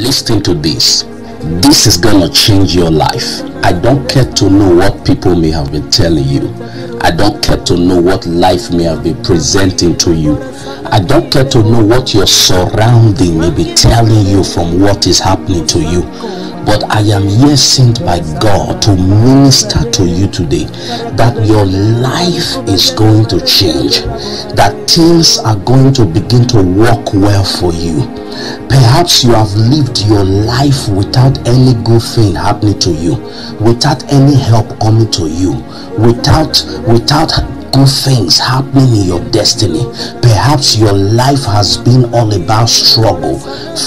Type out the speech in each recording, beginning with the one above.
Listen to this. This is gonna change your life. I don't care to know what people may have been telling you. I don't care to know what life may have been presenting to you. I don't care to know what your surrounding may be telling you from what is happening to you. But I am here sent by God to minister to you today that your life is going to change, that things are going to begin to work well for you. Perhaps you have lived your life without any good thing happening to you, without any help coming to you, without without good things happening in your destiny. Perhaps your life has been all about struggle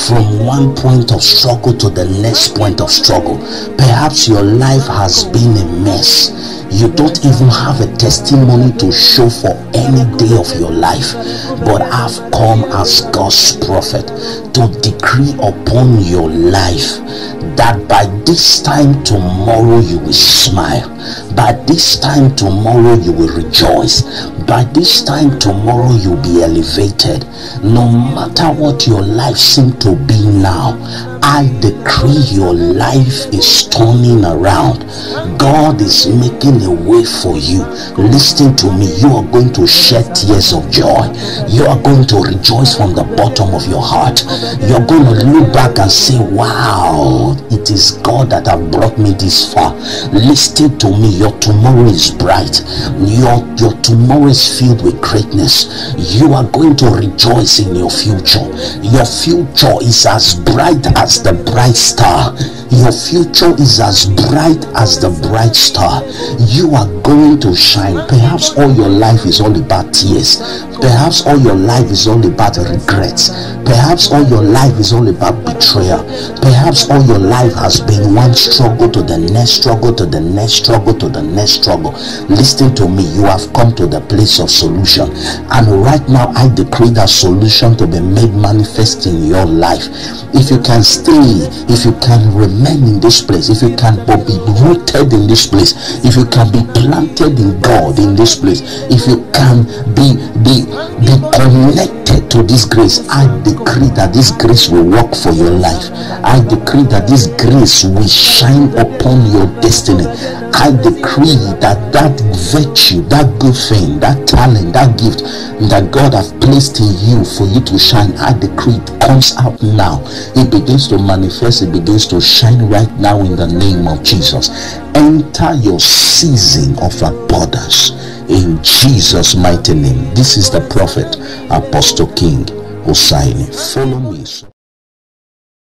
from one point of struggle to the next point of struggle. Perhaps your life has been a mess. You don't even have a testimony to show for any day of your life. But I've come as God's prophet to decree upon your life that by this time tomorrow you will smile. By this time tomorrow you will rejoice. By this time tomorrow you'll be elevated. No matter what your life seems to be now, I decree your life is turning around. God is making a way for you. Listen to me. You are going to shed tears of joy. You are going to rejoice from the bottom of your heart. You're going to look back and say, Wow, it is God that have brought me this far. Listen to me. Your tomorrow is bright. Your, your tomorrow is filled with greatness. You are going to rejoice in your future. Your future is as bright as the bright star. Your future is as bright as the bright star. You are going to shine. Perhaps all your life is all about tears. Perhaps all your life is all about regrets. Perhaps all your life is all about betrayal. Perhaps all your life has been one struggle to the next struggle to the next struggle to the next struggle. Listen to me. You have come to the place of solution. And right now, I decree that solution to be made manifest in your life. If you can stay, if you can remain in this place, if you can be rooted in this place, if you can be planted in God in this place, if you can be be be connected to this grace, I decree that this grace will work for your life. I decree that this grace will shine upon your destiny. I decree that that virtue, that good thing, that talent, that gift that God has placed in you for you to shine, I decree it comes out now. It begins to manifest, it begins to shine right now in the name of Jesus. Enter your season of abundance in Jesus' mighty name. This is the prophet, Apostle King Osaheni. Follow me.